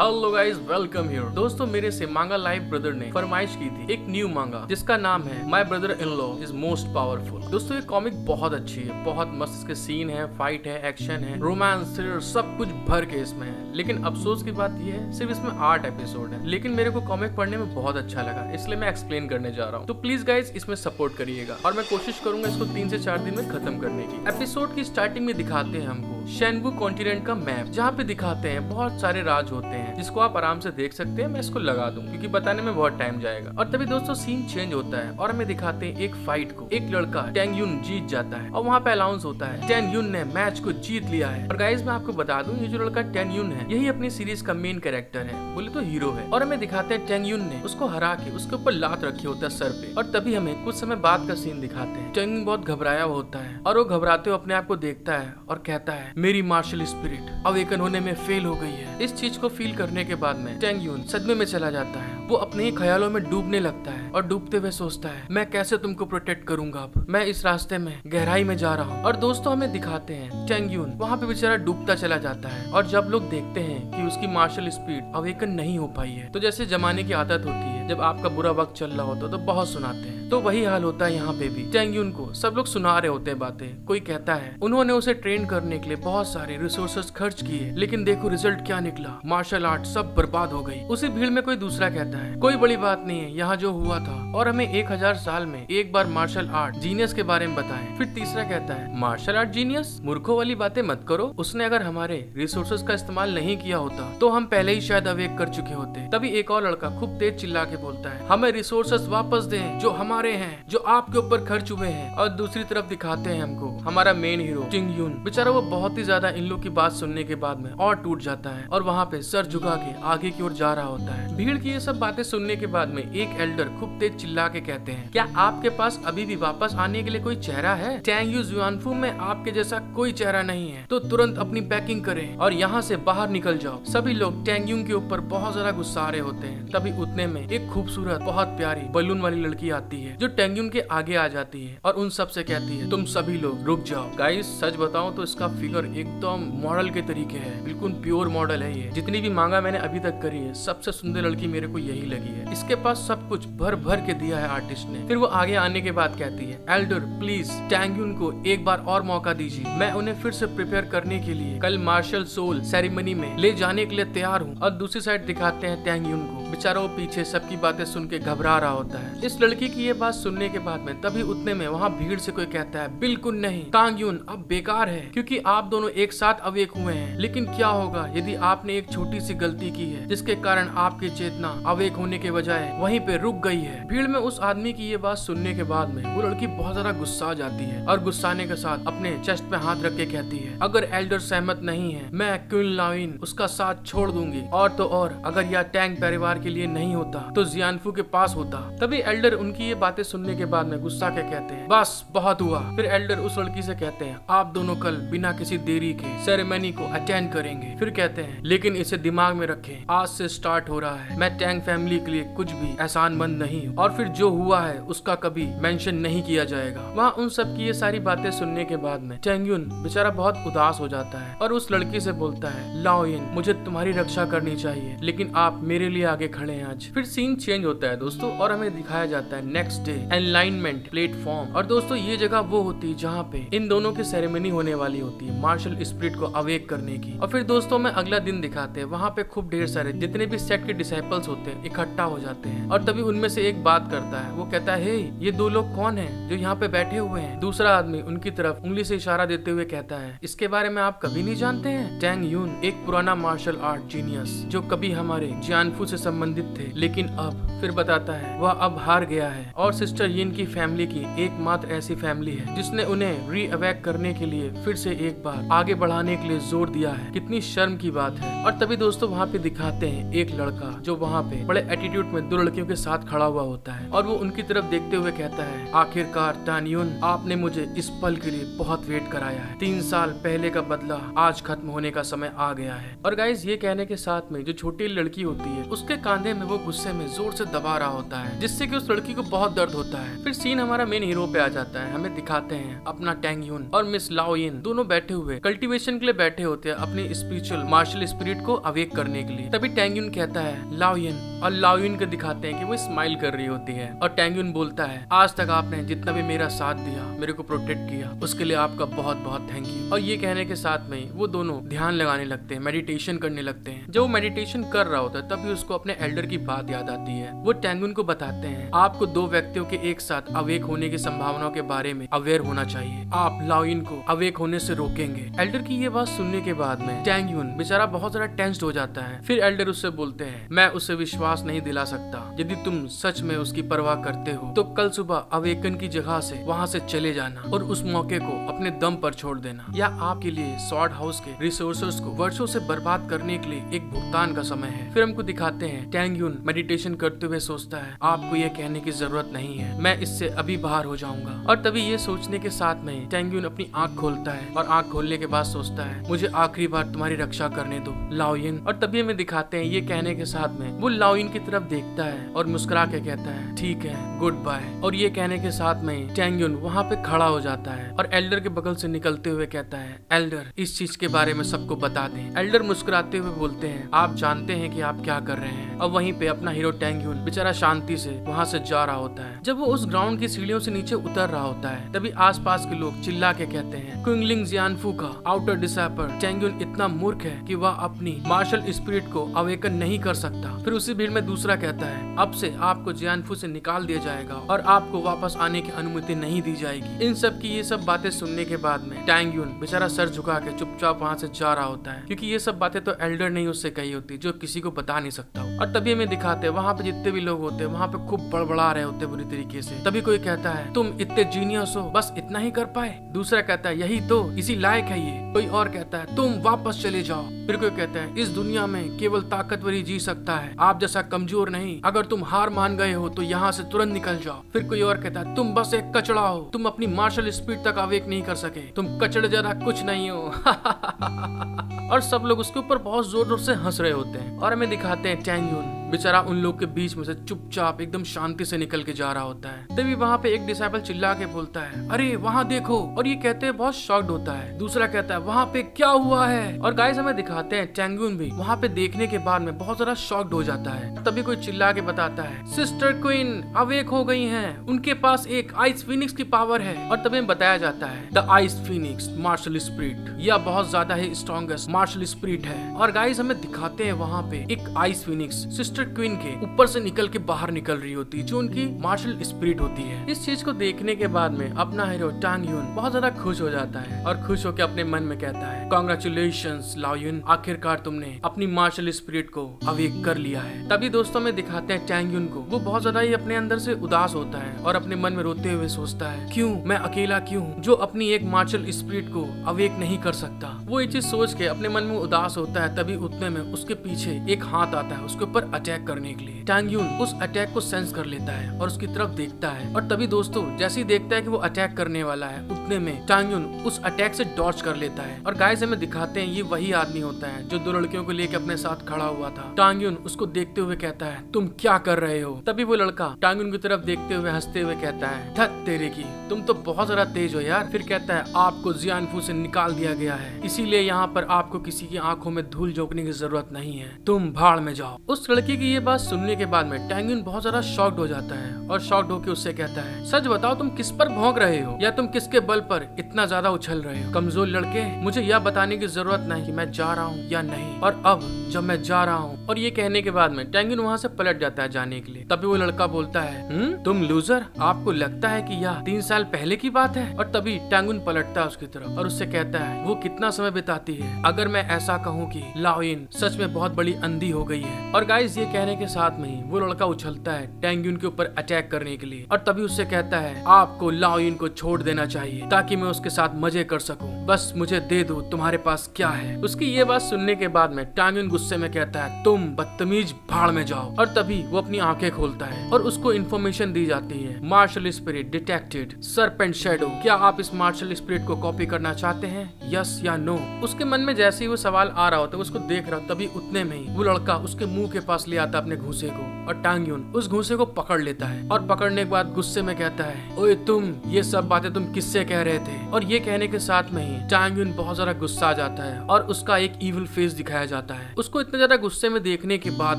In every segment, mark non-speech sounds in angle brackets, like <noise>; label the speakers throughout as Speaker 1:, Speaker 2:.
Speaker 1: Hello guys welcome here दोस्तों, मेरे से मांगा लाइव ब्रदर ने फरमाइश की थी एक न्यू मांगा, जिसका नाम है my brother in law is most powerful दोस्तों, ये कॉमिक बहुत अच्छी है, बहुत मस्त इसके सीन है फाइट है एक्शन है रोमांस सब कुछ भर के इसमें है। लेकिन अफसोस की बात यह है, सिर्फ़ इसमें आठ एपिसोड है। लेकिन मेरे को कॉमिक पढ़ने में बहुत अच्छा लगा, इसलिए मैं एक्सप्लेन करने जा रहा हूँ। तो प्लीज़ गाइज़ इसमें सपोर्ट करिएगा। और मैं कोशिश करूँगा इसको तीन से चार दिन में खत्म करने की। एपिसोड की स्टार्टिंग में दिखाते हैं हमको शेनबू कॉन्टिनेंट का मैप जहाँ पे दिखाते हैं, बहुत सारे राज होते हैं। जिसको आप आराम से देख सकते हैं, मैं इसको लगा दूँ, क्योंकि बताने में बहुत टाइम जाएगा। और तभी दोस्तों सीन चेंज होता है, और हमें दिखाते हैं एक फाइट को। एक लड़का टेंग यून जीत जाता है, और वहाँ पे अनाउंस होता है टेन यून ने मैच को जीत लिया है। और गाइज़ मैं आपको बता दूँ, ये जो लड़का टेन यून है, यही अपनी सीरीज़ का मेन कैरेक्टर है। बोले तो हीरो है। और हमें दिखाते हैं टेंग यून ने उसको हरा के उसके ऊपर लात रखी होता है सर पे। और तभी हमें कुछ समय बाद का सीन दिखाते हैं। टेंग बहुत घबराया हुआ होता है, और वो घबराते हुए अपने आप को देखता है और कहता है, मेरी मार्शल स्पिरिट अवेकन होने में फेल हो गई है। इस चीज़ को फील करने के बाद में टेंग यून सदमे में चला जाता है। वो अपने ही ख्यालों में डूबने लगता है और डूबते हुए सोचता है, मैं कैसे तुमको प्रोटेक्ट करूँगा अब? मैं इस रास्ते में गहराई में जा रहा हूँ। और दोस्तों हमें दिखाते हैं टेंग यून वहाँ पे बेचारा डूबता चला जाता है और जब लोग देखते हैं कि उसकी मार्शल स्पीड अवेकन नहीं हो पाई है तो जैसे जमाने की आदत होती है। जब आपका बुरा वक्त चल रहा होता है तो बहुत सुनाते हैं। तो वही हाल होता है यहाँ पे भी। टेंग्यून को सब लोग सुना रहे होते हैं बातें। कोई कहता है, उन्होंने उसे ट्रेन करने के लिए बहुत सारे रिसोर्सेज खर्च किए, लेकिन देखो रिज़ल्ट क्या निकला। मार्शल आर्ट सब बर्बाद हो गई। उसी भीड़ में कोई दूसरा कहता है, कोई बड़ी बात नहीं है, यहाँ जो हुआ था। और हमें एक हज़ार साल में एक बार मार्शल आर्ट जीनियस के बारे में बताए। फिर तीसरा कहता है मार्शल आर्ट जीनियस मूर्खों वाली बातें मत करो। उसने अगर हमारे रिसोर्सेज का इस्तेमाल नहीं किया होता तो हम पहले ही शायद अवेक कर चुके होते। तभी एक और लड़का खूब तेज चिल्ला के बोलता है, हमें रिसोर्सेस वापस दें जो हमारे हैं, जो आपके ऊपर खर्च हुए हैं। और दूसरी तरफ़ दिखाते हैं हमको, हमारा मेन हीरो टिंग यून बेचारा वो बहुत ही ज़्यादा इन लोग की बात सुनने के बाद में और टूट जाता है और वहाँ पे सर झुका के आगे की ओर जा रहा होता है। भीड़ की ये सब बातें सुनने के बाद में एक एल्डर खूब तेज चिल्ला के कहते हैं, क्या आपके पास अभी भी वापस आने के लिए कोई चेहरा है? टैंग यू जुआनफू में आपके जैसा कोई चेहरा नहीं है। तो तुरंत अपनी पैकिंग करें और यहाँ से बाहर निकल जाओ। सभी लोग टैंगयून के ऊपर बहुत ज़्यादा गुस्सा रहे होते हैं। तभी उतने में एक खूबसूरत, बहुत प्यारी बलून वाली लड़की आती है, जो टैंगयून के आगे आ जाती है और उन सबसे कहती है, तुम सभी लोग, रुक जाओ। गाइस सच बताओ तो इसका फिगर एकदम मॉडल के तरीके है। बिल्कुल प्योर मॉडल है ये। जितनी भी मांगा मैंने अभी तक करी है, सबसे सुंदर लड़की मेरे को यही लगी है। इसके पास सब कुछ भर भर के दिया है आर्टिस्ट ने। फिर वो आगे आने के बाद कहती है एल्डर प्लीज़ टैंगयून को एक बार और मौका दीजिए। मैं उन्हें फिर से प्रिपेयर करने के लिए कल मार्शल सोल सेरेमनी में ले जाने के लिए तैयार हूँ और दूसरी साइड दिखाते हैं टैंगयून को। बेचारा वो पीछे सबकी बातें सुन के घबरा रहा होता है। इस लड़की की ये बात सुनने के बाद में, तभी उतने में वहाँ भीड़ से कोई कहता है, बिल्कुल नहीं, कांग्यून, अब बेकार है, क्योंकि आप दोनों एक साथ अवेक हुए हैं। लेकिन क्या होगा, यदि आपने एक छोटी सी गलती की है, जिसके कारण आपकी चेतना अवेक होने के बजाय वहीं पे रुक गई है? भीड़ में उस आदमी की ये बात सुनने के बाद में, वो लड़की बहुत ज़्यादा गुस्सा जाती है और गुस्साने के साथ अपने चेस्ट पे हाथ रख के कहती है, अगर एल्डर सहमत नहीं है, मैं क्विन लाविन उसका साथ छोड़ दूँगी। और तो और, अगर यह टैंक परिवार के लिए नहीं होता तो जियानफू के पास होता। तभी एल्डर उनकी ये बातें सुनने के बाद में गुस्सा के कहते हैं, बस, बहुत हुआ। फिर एल्डर उस लड़की से कहते हैं, आप दोनों कल बिना किसी देरी के सेरेमनी को अटेंड करेंगे। फिर कहते हैं, लेकिन इसे दिमाग में रखे, आज से स्टार्ट हो रहा है। मैं टैंक फैमिली के लिए कुछ भी एहसान मंद नहीं और फिर जो हुआ है, उसका कभी मेंशन नहीं किया जाएगा। वहाँ उन सब की ये सारी बातें सुनने के बाद में टेंगुन बेचारा बहुत उदास हो जाता है और उस लड़की से बोलता है लाओइन मुझे तुम्हारी रक्षा करनी चाहिए, लेकिन आप मेरे लिए आगे खड़े हैं आज। फिर सीन चेंज होता है दोस्तों, और हमें दिखाया जाता है नेक्स्ट डे एनलाइनमेंट प्लेटफॉर्म और दोस्तों, ये जगह वो होती है जहाँ पे इन दोनों की सेरेमनी होने वाली होती है मार्शल स्पिरिट को अवेक करने की. और फिर दोस्तों, में अगला दिन दिखाते हैं, वहाँ पे खूब ढेर सारे जितने भी सेट के डिसाइपल्स होते हैं, इकट्ठा हो जाते हैं. और तभी उनमें से एक बात करता है, वो कहता है, हे, ये दो लोग कौन है जो यहाँ पे बैठे हुए हैं? दूसरा आदमी उनकी तरफ़ उंगली से इशारा देते हुए कहता है, इसके बारे में आप कभी नहीं जानते हैं? टैंग यून एक पुराना मार्शल आर्ट जीनियस जो कभी हमारे जियानफू से संबंधित थे, लेकिन अब फिर बताता है, वह अब हार गया है और सिस्टर यिन की फैमिली की एकमात्र ऐसी फैमिली है, जिसने उन्हें री अवैक करने के लिए फिर से एक बार आगे बढ़ाने के लिए ज़ोर दिया है। कितनी शर्म की बात है। और तभी दोस्तों वहाँ पे दिखाते हैं एक लड़का, जो वहाँ पे बड़े एटीट्यूड में दो लड़कियों के साथ खड़ा हुआ होता है और वो उनकी तरफ़ देखते हुए कहता है, आखिरकार टानियन आपने मुझे इस पल के लिए बहुत वेट कराया है। तीन साल पहले का बदला आज खत्म होने का समय आ गया है। और गाइज़ ये कहने के साथ में जो छोटी लड़की होती है, उसके कांधे में वो गुस्से में ज़ोर से दबा रहा होता है, जिससे कि उस लड़की को बहुत दर्द होता है। फिर सीन हमारा मेन हीरो पे आ जाता है। हमें दिखाते हैं अपना टैंगयून और मिस लाओइन दोनों बैठे हुए कल्टीवेशन के लिए बैठे होते हैं अपनी स्पिरिचुअल मार्शल स्पिरिट को अवेक करने के लिए। तभी टैंगयून कहता है लाओइन और लाओइन को दिखाते हैं कि वो स्माइल कर रही होती है। और टैंगयून बोलता है, आज तक आपने जितना भी मेरा साथ दिया, मेरे को प्रोटेक्ट किया, उसके लिए आपका बहुत बहुत थैंक यू और ये कहने के साथ में वो दोनों ध्यान लगाने लगते हैं मेडिटेशन करने लगते हैं। जब वो मेडिटेशन कर रहा होता है, तभी उसको अपने एल्डर की बात याद आती है। वो टैंगुन को बताते हैं, आपको दो व्यक्तियों के एक साथ अवेक होने की संभावनाओं के बारे में अवेयर होना चाहिए। आप लाइन को अवेक होने से रोकेंगे। एल्डर की ये बात सुनने के बाद में टैंगयून बेचारा बहुत ज़्यादा टेंस्ड हो जाता है। फिर एल्डर उससे बोलते हैं, मैं उसे विश्वास नहीं दिला सकता। यदि तुम सच में उसकी परवाह करते हो तो कल सुबह अवेकन की जगह से वहाँ से चले जाना और उस मौके को अपने दम पर छोड़ देना। या आपके लिए सॉर्ड हाउस के रिसोर्सेस को वर्षों से बर्बाद करने के लिए एक भुगतान का समय है। फिर हमको दिखाते हैं टैंगयून मेडिटेशन करते हुए सोचता है, आपको ये कहने की ज़रूरत नहीं है। मैं इससे अभी बाहर हो जाऊँगा। और तभी ये सोचने के साथ में टैंगयून अपनी आँख खोलता है और आँख खोलने के बाद सोचता है, मुझे आखिरी बार तुम्हारी रक्षा करने दो, लाओइन। और तभी हमें दिखाते हैं ये कहने के साथ में, वो लाओइन की तरफ़ देखता है और मुस्कुरा के कहता है, ठीक है, गुड बाय। और ये कहने के साथ में टैंगयून वहाँ पे खड़ा हो जाता है और एल्डर के बगल से निकलते हुए कहता है, एल्डर, इस चीज़ के बारे में सबको बता दें। एल्डर मुस्कुराते हुए बोलते हैं, आप जानते हैं कि आप क्या कर रहे हैं। और वहीं पे अपना हीरो टैंगयून बेचारा शांति से वहाँ से जा रहा होता है। जब वो उस ग्राउंड की सीढ़ियों से नीचे उतर रहा होता है, तभी आसपास के लोग चिल्ला के कहते हैं, क्विंगलिंग जियानफू का आउटर डिसाइपर टैंगयून इतना मूर्ख है कि वह अपनी मार्शल स्पिरिट को अवेकन नहीं कर सकता। फिर उसी भीड़ में दूसरा कहता है, अब से आपको जियानफू से निकाल दिया जाएगा और आपको वापस आने की अनुमति नहीं दी जाएगी। इन सब की ये सब बातें सुनने के बाद में टैंगयून बेचारा सर झुका के चुपचाप वहाँ से जा रहा होता है, क्योंकि ये सब बातें तो एल्डर नहीं उससे कही होती, जो किसी को बता नहीं सकता। और तभी हमें दिखाते हैं वहाँ पे जितने भी लोग होते हैं, वहाँ पे खूब बड़बड़ा रहे होते बुरी तरीके से। तभी कोई कहता है, तुम इतने जीनियस हो, बस इतना ही कर पाए? दूसरा कहता है, यही तो इसी लायक है ये। कोई और कहता है, तुम वापस चले जाओ। फिर कोई कहता है, इस दुनिया में केवल ताकतवर ही जी सकता है। आप जैसा कमज़ोर नहीं, अगर तुम हार मान गए हो तो यहाँ से तुरंत निकल जाओ। फिर कोई और कहता है, तुम बस एक कचड़ा हो, तुम अपनी मार्शल स्पीड तक अवेक नहीं कर सके। तुम कचड़े जरा कुछ नहीं हो। <laughs> और सब लोग उसके ऊपर बहुत ज़ोर ज़ोर से हंस रहे होते हैं। और हमें दिखाते हैं टैंगयून बेचारा उन लोग के बीच में से चुपचाप एकदम शांति से निकल के जा रहा होता है। तभी वहाँ पे एक डिसाइबल चिल्ला के बोलता है, अरे, वहाँ देखो। और ये कहते हैं, बहुत शॉक्ड होता है। दूसरा कहता है, वहाँ पे क्या हुआ है? और गाइस हमें दिखाते हैं टैंगून भी वहाँ पे देखने के बाद में बहुत ज़्यादा शॉक्ड हो जाता है। तभी कोई चिल्ला के बताता है सिस्टर क्वीन अवेक हो गई है। उनके पास एक आइस फिनिक्स की पावर है। और तभी बताया जाता है the ice phoenix martial spirit यह बहुत ज़्यादा ही स्ट्रॉन्गेस्ट मार्शल स्प्रिट है। और गाइस हमें दिखाते हैं वहाँ पे एक ice phoenix sister sister queen के ऊपर से निकल के बाहर निकल रही होती है जो उनकी मार्शल स्पिरिट होती है। इस चीज़ को देखने के बाद में अपना हीरो टांग यून बहुत ज़्यादा खुश हो जाता है और खुश होकर अपने मन में कहता है कॉन्ग्रेचुलेशन लाओयुन आखिरकार तुमने अपनी मार्शल स्पिरिट को अवेक कर लिया है। तभी दोस्तों में दिखाते हैं टैंग यून को। वो बहुत ज़्यादा ही अपने अंदर से उदास होता है और अपने मन में रोते हुए सोचता है, क्यों? मैं अकेला क्यों जो अपनी एक मार्शल स्पिरिट को अवेक नहीं कर सकता? वो ये चीज़ सोच के अपने मन में उदास होता है, तभी उतने में उसके पीछे एक हाथ आता है, उसके ऊपर अटैक अटैक करने के लिए। टांगयून उस अटैक को सेंस कर लेता है और उसकी तरफ़ देखता है। और तभी दोस्तों, जैसे ही देखता है कि वो अटैक करने वाला है उतने में टांगयून उस अटैक से डॉच कर लेता है। और गाय से हमें दिखाते हैं, ये वही आदमी होता है जो दो लड़कियों को लेकर अपने साथ खड़ा हुआ था। टांगयून उसको देखते हुए कहता है, तुम क्या कर रहे हो? तभी वो लड़का टांगयून की तरफ़ देखते हुए हँसते हुए कहता है, धत तेरे की, तुम तो बहुत ज़्यादा तेज हो यार। फिर कहता है, आपको जियानफू से निकाल दिया गया है। इसीलिए यहाँ पर आपको किसी की आँखों में धूल झोंकने की ज़रूरत नहीं है। तुम भाड़ में जाओ। उस लड़की की ये बात सुनने के बाद में टैंगुन बहुत ज़्यादा शॉक्ड हो जाता है और शॉक्ड होकर उससे कहता है, सच बताओ तुम किस पर भोंक रहे हो? या तुम किसके बल पर इतना ज़्यादा उछल रहे हो? कमज़ोर लड़के, मुझे यह बताने की ज़रूरत नहीं कि मैं जा रहा हूँ या नहीं। और अब जब मैं जा रहा हूँ और ये कहने के बाद में टैंगुन वहाँ से पलट जाता है जाने के लिए। तभी वो लड़का बोलता है हम्म तुम लूजर आपको लगता है कि यह तीन साल पहले की बात है? और तभी टैंगुन पलटता है उसकी तरफ़ और उससे कहता है, वो कितना समय बिताती है? अगर मैं ऐसा कहूँ की लाओइन सच में बहुत बड़ी अंधी हो गई है। और गाइस ये कहने के साथ में ही वो लड़का उछलता है टैंगुन के ऊपर अटैक करने के लिए और तभी उससे कहता है, आपको लाओइन को छोड़ देना चाहिए ताकि मैं उसके साथ मज़े कर सकूँ। बस मुझे दे दो, तुम्हारे पास क्या है? उसकी ये बात सुनने के बाद में टांगुन गुस्से में कहता है, तुम बदतमीज भाड़ में जाओ। और तभी वो अपनी आँखें खोलता है और उसको इन्फॉर्मेशन दी जाती है martial spirit detected serpent shadow क्या आप इस मार्शल स्पिरिट को कॉपी करना चाहते हैं? यस या नो उसके मन में जैसे ही वो सवाल आ रहा होता है, उसको देख रहा तभी उतने में ही वो लड़का उसके मुँह के पास ले आता अपने घूसे को और टांग्यून उस घूसे को पकड़ लेता है। और पकड़ने के बाद गुस्से में कहता है, ओए तुम, ये सब बातें तुम किससे कह रहे थे? और ये कहने के साथ में ही टांग्यून बहुत ज़्यादा गुस्सा आ जाता है और उसका एक इविल फेस दिखाया जाता है। उसको इतने ज़्यादा गुस्से में देखने के बाद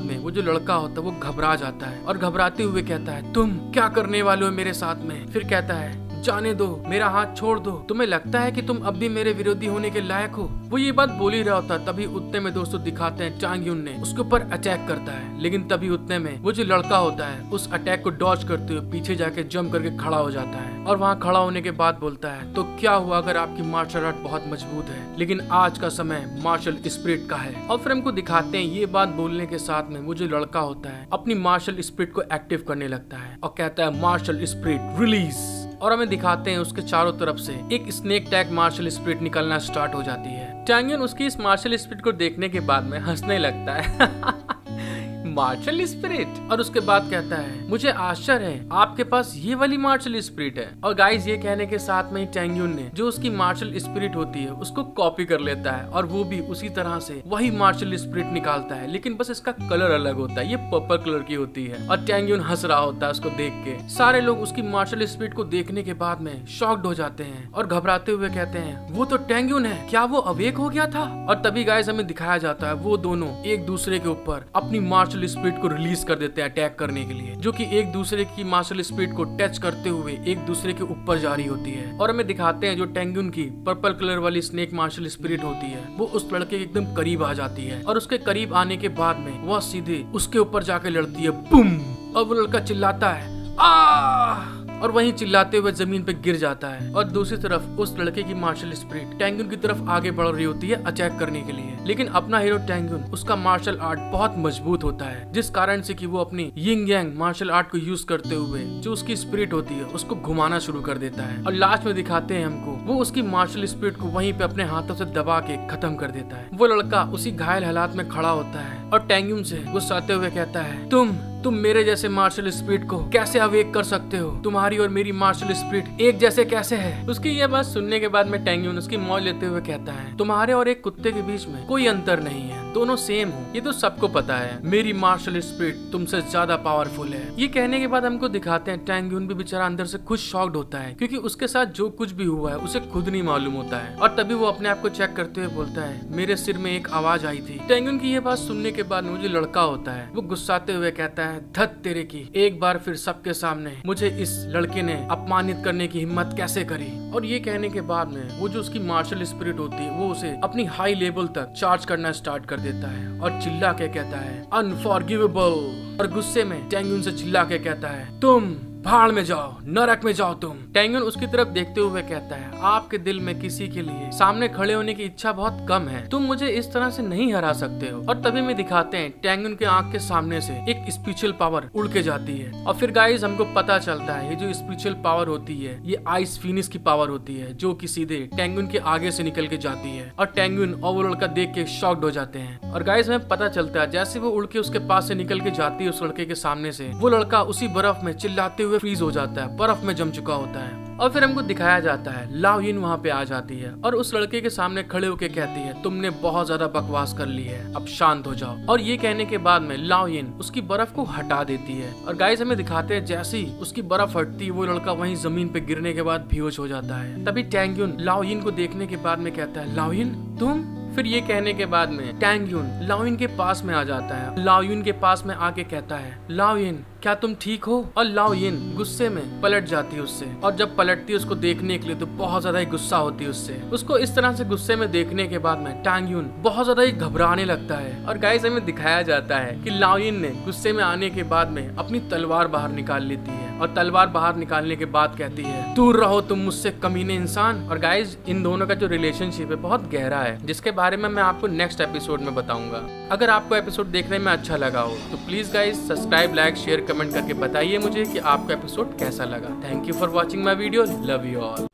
Speaker 1: में वो जो लड़का होता है, वो घबरा जाता है और घबराते हुए कहता है, तुम क्या करने वाले हो मेरे साथ में? फिर कहता है जाने दो, मेरा हाथ छोड़ दो। तुम्हें लगता है कि तुम अब भी मेरे विरोधी होने के लायक हो? वो ये बात बोल ही रहा होता, तभी उतने में दोस्तों दिखाते हैं चांग यून ने। उसके ऊपर अटैक करता है, लेकिन तभी उतने में वो जो लड़का होता है, उस अटैक को डॉच करते हुए पीछे जाके जम करके खड़ा हो जाता है। और वहाँ खड़ा होने के बाद बोलता है तो क्या हुआ अगर आपकी मार्शल आर्ट बहुत मज़बूत है? लेकिन आज का समय मार्शल स्प्रिट का है। और फिर हमको दिखाते हैं, ये बात बोलने के साथ में वो जो लड़का होता है, अपनी मार्शल स्प्रिट को एक्टिव करने लगता है और कहता है मार्शल स्प्रिट रिलीज़ और हमें दिखाते हैं उसके चारों तरफ़ से। एक स्नेक टैग मार्शल स्प्रिट निकलना स्टार्ट हो जाती है। टैंगन उसकी इस मार्शल स्प्रिट को देखने के बाद में हंसने लगता है। <laughs> मार्शल स्प्रिट और उसके बाद कहता है, मुझे आश्चर्य है, आपके पास ये वाली मार्शल स्प्रिट है. और गाइस ये कहने के साथ में ही टेंग्यून ने, जो उसकी मार्शल स्प्रिट होती है, उसको कॉपी कर लेता है और वो भी उसी तरह से वही मार्शल स्प्रिट निकालता है। लेकिन बस इसका कलर अलग होता है, ये पर्पल कलर की होती है। और टेंग्यून हंस रहा होता है उसको देख के। सारे लोग उसकी मार्शल स्प्रिट को देखने के बाद में शॉक्ड हो जाते हैं और घबराते हुए कहते हैं, वो तो टेंग्यून है, क्या वो अवेक हो गया था? और तभी गाइस हमें दिखाया जाता है, वो दोनों एक दूसरे के ऊपर अपनी मार्शल मार्शल स्पिरिट को रिलीज़ कर देते हैं अटैक करने के लिए, जो कि एक दूसरे की मार्शल स्पिरिट को टच करते हुए एक दूसरे के ऊपर जारी होती है। और हमें दिखाते हैं जो टेंगुन की पर्पल कलर वाली स्नेक मार्शल स्पिरिट होती है, वो उस लड़के के एकदम करीब आ जाती है और उसके करीब आने के बाद में वह सीधे उसके ऊपर जाके लड़ती है बुम और वो लड़का चिल्लाता है आ और वहीं चिल्लाते हुए ज़मीन पे गिर जाता है। और दूसरी तरफ़ उस लड़के की मार्शल स्प्रिट टैंगुन की तरफ़ आगे बढ़ रही होती है अटैक करने के लिए। लेकिन अपना हीरो टैंगुन उसका मार्शल आर्ट बहुत मज़बूत होता है, जिस कारण से कि वो अपनी यिंग यांग मार्शल आर्ट को यूज़ करते हुए, जो उसकी स्प्रिट होती है, उसको घुमाना शुरू कर देता है। और लास्ट में दिखाते हैं हमको, वो उसकी मार्शल स्प्रिट को वहीं पे अपने हाथों से दबा के खत्म कर देता है। वो लड़का उसी घायल हालात में खड़ा होता है। और टैंगुन से गुस्साते हुए कहता है, तुम तुम मेरे जैसे मार्शल स्पिरिट को कैसे अवेक कर सकते हो? तुम्हारी और मेरी मार्शल स्पिरिट एक जैसे कैसे है? उसकी ये बात सुनने के बाद में टेंग्यून उसकी मौज लेते हुए कहता है, तुम्हारे और एक कुत्ते के बीच में कोई अंतर नहीं है, दोनों सेम हो। ये तो सबको पता है। मेरी मार्शल स्पिरिट तुमसे ज़्यादा पावरफुल है। ये कहने के बाद हमको दिखाते हैं टैंग्यून भी बेचारा अंदर से खुद शॉक्ड होता है, क्योंकि उसके साथ जो कुछ भी हुआ है, उसे खुद नहीं मालूम होता है। और तभी वो अपने आप को चेक करते हुए बोलता है, मेरे सिर में एक आवाज़ आई थी। टैंग्यून की ये बात सुनने के बाद मुझे लड़का होता है। वो गुस्साते हुए कहता है, धत तेरे की। एक बार फिर सबके सामने मुझे इस लड़के ने अपमानित करने की हिम्मत कैसे करी? और ये कहने के बाद में वो जो उसकी मार्शल स्पिरिट होती है, वो उसे अपनी हाई लेवल तक चार्ज करना स्टार्ट कर देता है और चिल्ला के कहता है, अनफॉरगिवेबल! और गुस्से में टेंगुन से चिल्ला के कहता है, तुम भाड़ में जाओ, नरक में जाओ तुम। टेंगन उसकी तरफ़ देखते हुए कहता है, आपके दिल में किसी के लिए सामने खड़े होने की इच्छा बहुत कम है। तुम मुझे इस तरह से नहीं हरा सकते हो। और तभी में दिखाते हैं टेंगन के आँख के सामने से एक स्पिरिचुअल पावर उड़ के जाती है। और फिर गाइस हमको पता चलता है, ये जो स्पिरिचुअल पावर होती है, ये आइस फिनिश की पावर होती है, जो की सीधे टेंगुन के आगे से निकल के जाती है। और टेंगुन और वो लड़का देख के शॉक्ड हो जाते हैं। और गाइस हमें पता चलता है, जैसे वो उड़ के उसके पास से निकल के जाती है उस लड़के के सामने से, वो लड़का उसी बर्फ़ में चिल्लाते हुए फ्रीज हो जाता है, बर्फ़ में जम चुका होता है। और फिर हमको दिखाया जाता है लाओइन वहाँ पे आ जाती है और उस लड़के के सामने खड़े होके कहती है, तुमने बहुत ज़्यादा बकवास कर ली है, अब शांत हो जाओ। और ये कहने के बाद में लाओइन उसकी बर्फ़ को हटा देती है। और गाइस हमें दिखाते हैं, जैसे ही उसकी बर्फ़ हटती है वो लड़का वहीं ज़मीन पे गिरने के बाद बेहोश हो जाता है। तभी टैंग्यून लाओइन को देखने के बाद में कहता है लाओइन तुम? फिर ये कहने के बाद में टैंग्यून लाओइन के पास में आ जाता है। लाओइन के पास में आके कहता है लाओइन क्या तुम ठीक हो? और लाओइन गुस्से में, पलट जाती है उससे। और जब पलटती है उसको देखने के लिए तो बहुत ज़्यादा ही गुस्सा होती है उससे। उसको इस तरह से गुस्से में देखने के बाद में टांग्यून बहुत ज़्यादा ही घबराने लगता है। और गाइस हमें दिखाया जाता है कि लाओइन ने गुस्से में आने के बाद में अपनी तलवार बाहर निकाल लेती है। और तलवार बाहर निकालने के बाद कहती है, दूर रहो, तुम मुझसे कमीने इंसान। और गाइज़ इन दोनों का जो रिलेशनशिप है, बहुत गहरा है, जिसके बारे में मैं आपको नेक्स्ट एपिसोड में बताऊँगा। अगर आपको एपिसोड देखने में अच्छा लगा हो तो please guys subscribe like share comment करके बताइए मुझे कि आपका एपिसोड कैसा लगा। Thank you for watching my video love you all